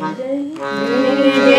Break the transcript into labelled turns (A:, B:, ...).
A: Mayday.